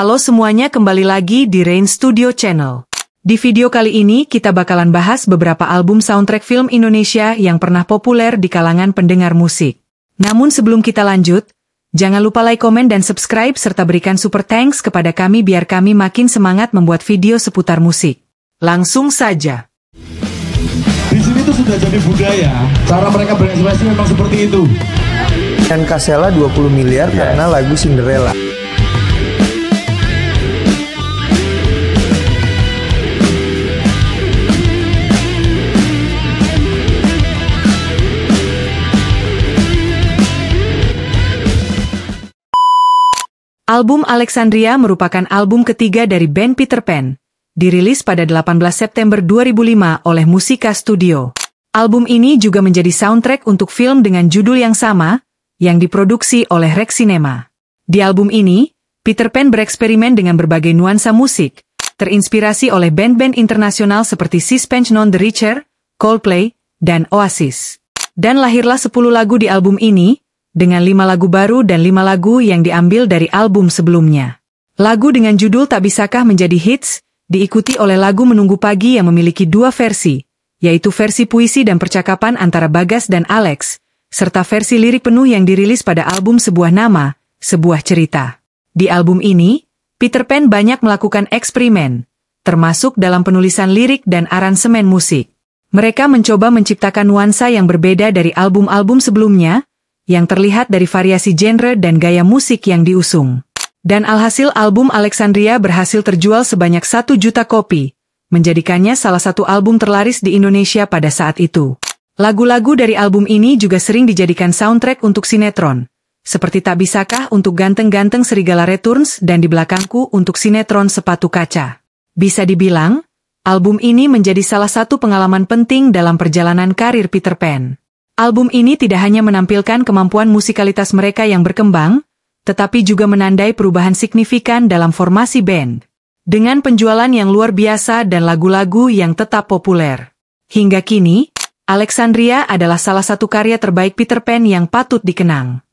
Halo semuanya kembali lagi di Rain Studio Channel. Di video kali ini kita bakalan bahas beberapa album soundtrack film Indonesia yang pernah populer di kalangan pendengar musik. Namun sebelum kita lanjut, jangan lupa like, komen, dan subscribe serta berikan super thanks kepada kami biar kami makin semangat membuat video seputar musik. Langsung saja. Di sini tuh sudah jadi budaya. Cara mereka berekspresi memang seperti itu. Dan Kasela 20 miliar karena lagu Cinderella. Album Alexandria merupakan album ketiga dari band Peter Pan. Dirilis pada 18 September 2005 oleh Musika Studio. Album ini juga menjadi soundtrack untuk film dengan judul yang sama, yang diproduksi oleh Rex Cinema. Di album ini, Peter Pan bereksperimen dengan berbagai nuansa musik, terinspirasi oleh band-band internasional seperti Sixpence Non The Richer, Coldplay, dan Oasis. Dan lahirlah 10 lagu di album ini, dengan lima lagu baru dan lima lagu yang diambil dari album sebelumnya. Lagu dengan judul Tak Bisakah Menjadi Hits, diikuti oleh lagu Menunggu Pagi yang memiliki dua versi, yaitu versi puisi dan percakapan antara Bagas dan Alex, serta versi lirik penuh yang dirilis pada album Sebuah Nama, Sebuah Cerita. Di album ini, Peter Pan banyak melakukan eksperimen, termasuk dalam penulisan lirik dan aransemen musik. Mereka mencoba menciptakan nuansa yang berbeda dari album-album sebelumnya, yang terlihat dari variasi genre dan gaya musik yang diusung. Dan alhasil album Alexandria berhasil terjual sebanyak satu juta kopi, menjadikannya salah satu album terlaris di Indonesia pada saat itu. Lagu-lagu dari album ini juga sering dijadikan soundtrack untuk sinetron, seperti Tak Bisakah untuk Ganteng-Ganteng Serigala Returns dan Di Belakangku untuk sinetron Sepatu Kaca. Bisa dibilang, album ini menjadi salah satu pengalaman penting dalam perjalanan karir Peter Pan. Album ini tidak hanya menampilkan kemampuan musikalitas mereka yang berkembang, tetapi juga menandai perubahan signifikan dalam formasi band. Dengan penjualan yang luar biasa dan lagu-lagu yang tetap populer. Hingga kini, Alexandria adalah salah satu karya terbaik Peter Pan yang patut dikenang.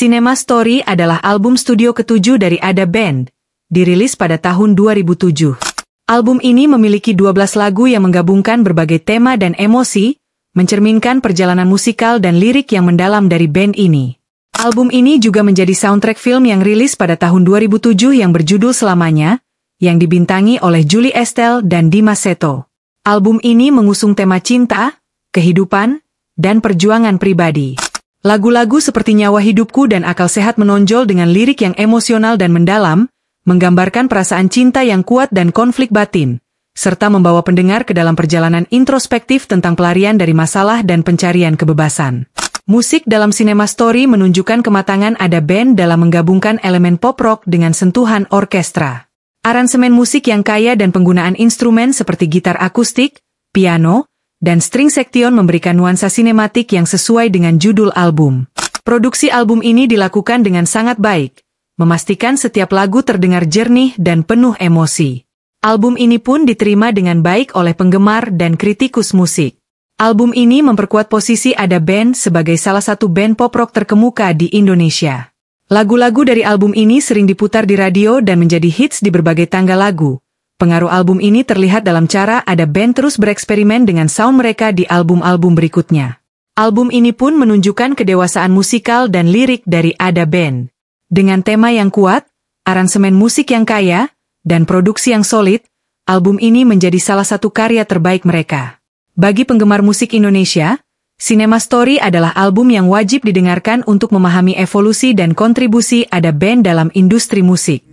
Cinema Story adalah album studio ketujuh dari Ada Band, dirilis pada tahun 2007. Album ini memiliki 12 lagu yang menggabungkan berbagai tema dan emosi, mencerminkan perjalanan musikal dan lirik yang mendalam dari band ini. Album ini juga menjadi soundtrack film yang rilis pada tahun 2007 yang berjudul Selamanya, yang dibintangi oleh Julie Estelle dan Dimas Seto. Album ini mengusung tema cinta, kehidupan, dan perjuangan pribadi. Lagu-lagu seperti Nyawa Hidupku dan Akal Sehat menonjol dengan lirik yang emosional dan mendalam, menggambarkan perasaan cinta yang kuat dan konflik batin, serta membawa pendengar ke dalam perjalanan introspektif tentang pelarian dari masalah dan pencarian kebebasan. Musik dalam Cinema Story menunjukkan kematangan ada band dalam menggabungkan elemen pop rock dengan sentuhan orkestra. Aransemen musik yang kaya dan penggunaan instrumen seperti gitar akustik, piano, dan string section memberikan nuansa sinematik yang sesuai dengan judul album. Produksi album ini dilakukan dengan sangat baik, memastikan setiap lagu terdengar jernih dan penuh emosi. Album ini pun diterima dengan baik oleh penggemar dan kritikus musik. Album ini memperkuat posisi Ada Band sebagai salah satu band pop rock terkemuka di Indonesia. Lagu-lagu dari album ini sering diputar di radio dan menjadi hits di berbagai tangga lagu, Pengaruh album ini terlihat dalam cara ada band terus bereksperimen dengan sound mereka di album-album berikutnya. Album ini pun menunjukkan kedewasaan musikal dan lirik dari Ada Band. Dengan tema yang kuat, aransemen musik yang kaya, dan produksi yang solid, album ini menjadi salah satu karya terbaik mereka. Bagi penggemar musik Indonesia, Cinema Story adalah album yang wajib didengarkan untuk memahami evolusi dan kontribusi Ada Band dalam industri musik.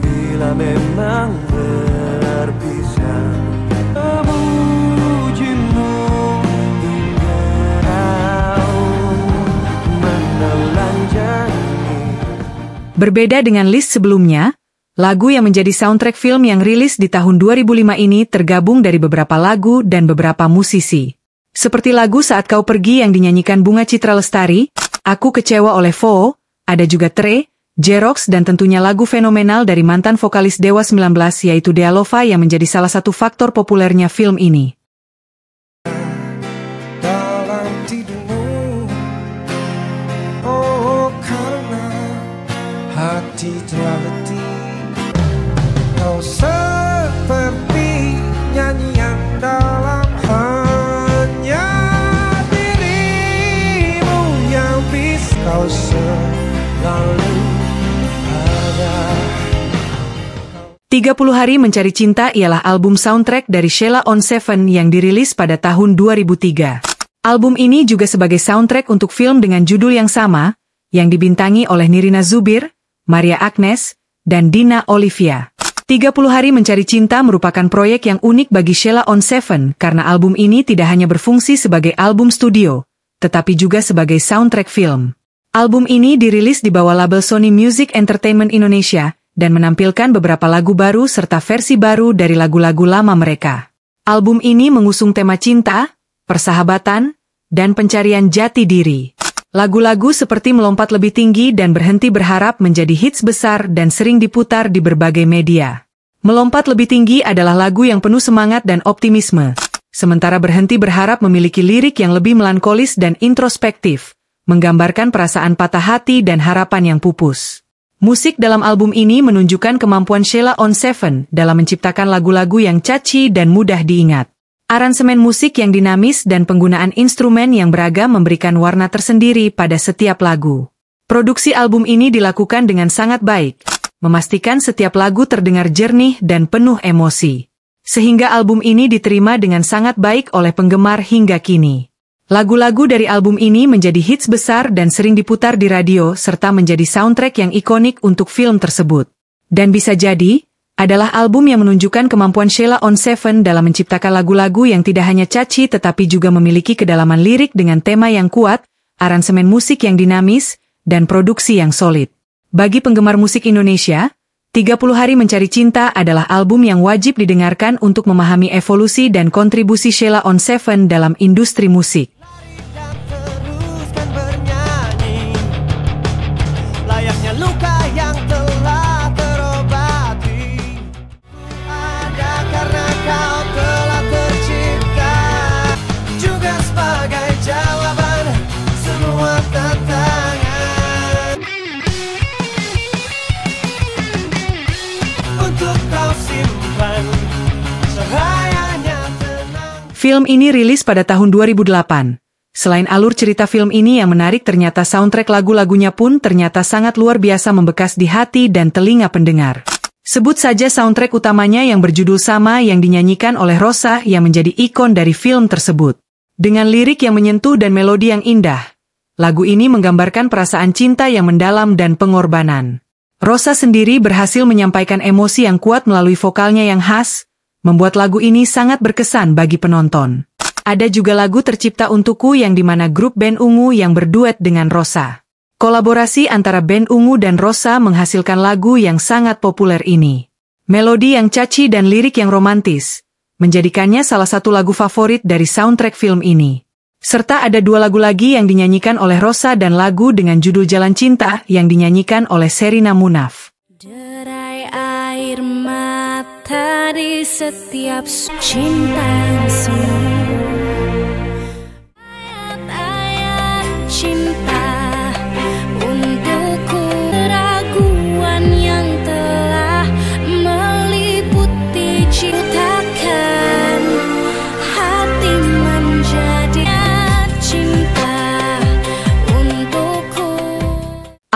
Bila memang Berbeda dengan list sebelumnya, lagu yang menjadi soundtrack film yang rilis di tahun 2005 ini tergabung dari beberapa lagu dan beberapa musisi. Seperti lagu Saat Kau Pergi yang dinyanyikan Bunga Citra Lestari, Aku Kecewa oleh Fo, ada juga Tre, Jerox dan tentunya lagu fenomenal dari mantan vokalis Dewa 19 yaitu Dealova yang menjadi salah satu faktor populernya film ini. hati telah letih Kau 30 Hari Mencari Cinta ialah album soundtrack dari Sheila on Seven yang dirilis pada tahun 2003. Album ini juga sebagai soundtrack untuk film dengan judul yang sama, yang dibintangi oleh Nirina Zubir, Maria Agnes, dan Dina Olivia. 30 Hari Mencari Cinta merupakan proyek yang unik bagi Sheila on Seven karena album ini tidak hanya berfungsi sebagai album studio, tetapi juga sebagai soundtrack film. Album ini dirilis di bawah label Sony Music Entertainment Indonesia dan menampilkan beberapa lagu baru serta versi baru dari lagu-lagu lama mereka. Album ini mengusung tema cinta, persahabatan, dan pencarian jati diri. Lagu-lagu seperti Melompat Lebih Tinggi dan Berhenti Berharap menjadi hits besar dan sering diputar di berbagai media. Melompat Lebih Tinggi adalah lagu yang penuh semangat dan optimisme. Sementara Berhenti Berharap memiliki lirik yang lebih melankolis dan introspektif, menggambarkan perasaan patah hati dan harapan yang pupus. Musik dalam album ini menunjukkan kemampuan Sheila on Seven dalam menciptakan lagu-lagu yang catchy dan mudah diingat. Aransemen musik yang dinamis dan penggunaan instrumen yang beragam memberikan warna tersendiri pada setiap lagu. Produksi album ini dilakukan dengan sangat baik, memastikan setiap lagu terdengar jernih dan penuh emosi. Sehingga album ini diterima dengan sangat baik oleh penggemar hingga kini. Lagu-lagu dari album ini menjadi hits besar dan sering diputar di radio serta menjadi soundtrack yang ikonik untuk film tersebut. Dan bisa jadi, adalah album yang menunjukkan kemampuan Sheila on Seven dalam menciptakan lagu-lagu yang tidak hanya caci tetapi juga memiliki kedalaman lirik dengan tema yang kuat, aransemen musik yang dinamis, dan produksi yang solid. Bagi penggemar musik Indonesia, 30 Hari Mencari Cinta adalah album yang wajib didengarkan untuk memahami evolusi dan kontribusi Sheila on Seven dalam industri musik. Film ini rilis pada tahun 2008. Selain alur cerita film ini yang menarik ternyata soundtrack lagu-lagunya pun ternyata sangat luar biasa membekas di hati dan telinga pendengar. Sebut saja soundtrack utamanya yang berjudul sama yang dinyanyikan oleh Rosa yang menjadi ikon dari film tersebut. Dengan lirik yang menyentuh dan melodi yang indah, lagu ini menggambarkan perasaan cinta yang mendalam dan pengorbanan. Rosa sendiri berhasil menyampaikan emosi yang kuat melalui vokalnya yang khas, membuat lagu ini sangat berkesan bagi penonton. Ada juga lagu tercipta untukku yang di mana grup band Ungu yang berduet dengan Rosa. Kolaborasi antara band Ungu dan Rosa menghasilkan lagu yang sangat populer ini. Melodi yang caci dan lirik yang romantis, menjadikannya salah satu lagu favorit dari soundtrack film ini. Serta ada dua lagu lagi yang dinyanyikan oleh Rosa dan lagu dengan judul Jalan Cinta yang dinyanyikan oleh Serina Munaf. Derai air setiap cinta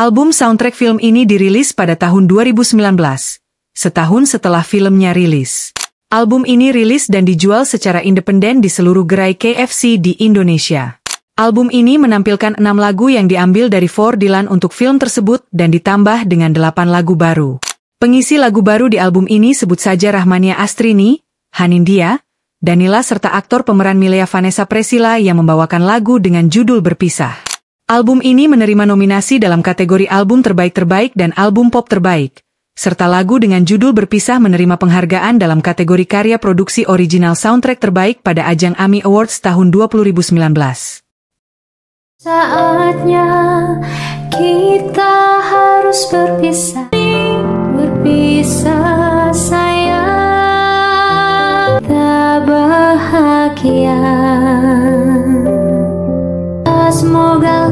Album soundtrack film ini dirilis pada tahun 2019, setahun setelah filmnya rilis. Album ini rilis dan dijual secara independen di seluruh gerai KFC di Indonesia. Album ini menampilkan enam lagu yang diambil dari Four Dylan untuk film tersebut dan ditambah dengan delapan lagu baru. Pengisi lagu baru di album ini sebut saja Rahmania Astrini, Hanindia, Danila serta aktor pemeran Milea Vanessa Priscilla yang membawakan lagu dengan judul berpisah. Album ini menerima nominasi dalam kategori album terbaik-terbaik dan album pop terbaik, serta lagu dengan judul berpisah menerima penghargaan dalam kategori karya produksi original soundtrack terbaik pada ajang AMI Awards tahun 2019. Saatnya kita harus berpisah. Berpisah sayang. Tak bahagia. Semoga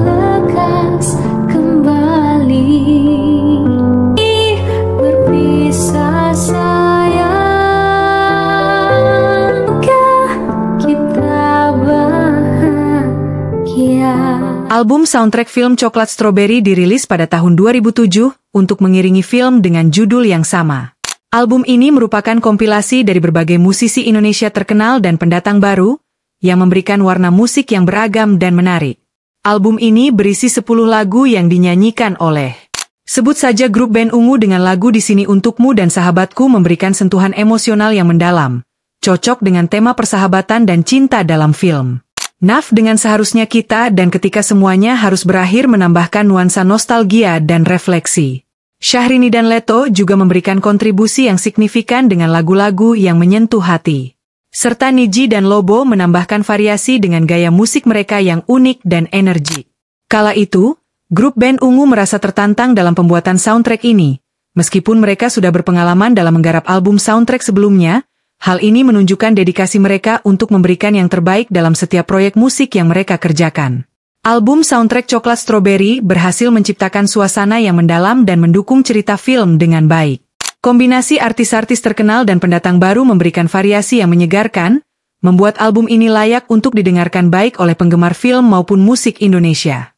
Album soundtrack film Coklat Strawberry dirilis pada tahun 2007 untuk mengiringi film dengan judul yang sama. Album ini merupakan kompilasi dari berbagai musisi Indonesia terkenal dan pendatang baru, yang memberikan warna musik yang beragam dan menarik. Album ini berisi 10 lagu yang dinyanyikan oleh Sebut saja grup band Ungu dengan lagu Di Sini Untukmu dan Sahabatku memberikan sentuhan emosional yang mendalam, cocok dengan tema persahabatan dan cinta dalam film. Naf dengan seharusnya kita dan ketika semuanya harus berakhir menambahkan nuansa nostalgia dan refleksi. Syahrini dan Leto juga memberikan kontribusi yang signifikan dengan lagu-lagu yang menyentuh hati. Serta Niji dan Lobo menambahkan variasi dengan gaya musik mereka yang unik dan energi. Kala itu, grup band Ungu merasa tertantang dalam pembuatan soundtrack ini. Meskipun mereka sudah berpengalaman dalam menggarap album soundtrack sebelumnya, hal ini menunjukkan dedikasi mereka untuk memberikan yang terbaik dalam setiap proyek musik yang mereka kerjakan. Album soundtrack Coklat Strawberry berhasil menciptakan suasana yang mendalam dan mendukung cerita film dengan baik. Kombinasi artis-artis terkenal dan pendatang baru memberikan variasi yang menyegarkan, membuat album ini layak untuk didengarkan baik oleh penggemar film maupun musik Indonesia.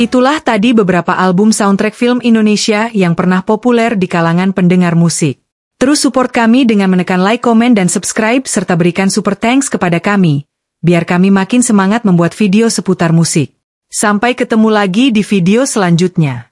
Itulah tadi beberapa album soundtrack film Indonesia yang pernah populer di kalangan pendengar musik. Terus support kami dengan menekan like, komen, dan subscribe serta berikan super thanks kepada kami, biar kami makin semangat membuat video seputar musik. Sampai ketemu lagi di video selanjutnya.